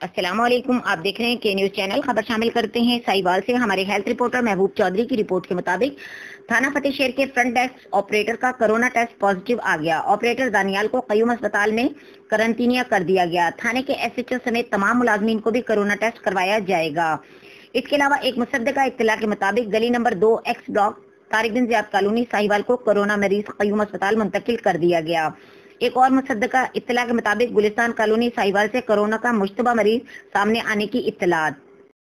अस्सलाम वालेकुम आप देख रहे हैं के न्यूज़ चैनल खबर शामिल करते हैं साहिवाल से। हमारे हेल्थ रिपोर्टर महबूब चौधरी की रिपोर्ट के मुताबिक थाना फतेह शेर के फ्रंट डेस्क ऑपरेटर का कोरोना टेस्ट पॉजिटिव आ गया। ऑपरेटर दानियाल को कयूम अस्पताल में करंतिनिया कर दिया गया। थाने के एसएचओ समेत तमाम मुलाजमीन को भी कोरोना टेस्ट करवाया जाएगा। इसके अलावा एक मुसद्दका इतला के मुताबिक गली नंबर दो X block Tariq bin Ziyad colony Sahiwal को कोरोना मरीज़ कयूम अस्पताल मुंतकिल कर दिया गया। एक और मुसदा इतला के मुताबिक, गुलिस्तान कॉलोनी साहिवाल से कोरोना का मुश्तबा मरीज़ सामने आने की इतलात